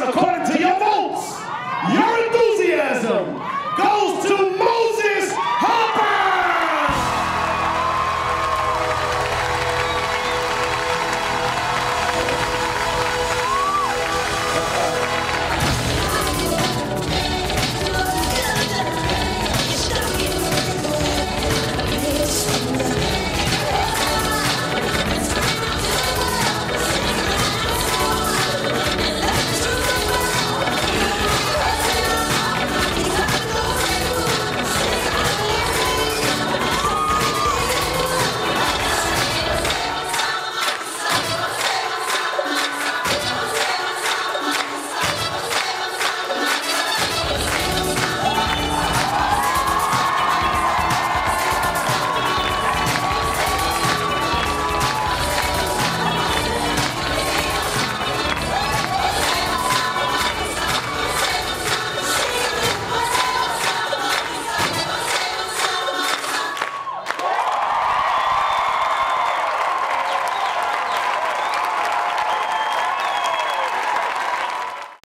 according to your votes,